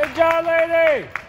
Good job, lady.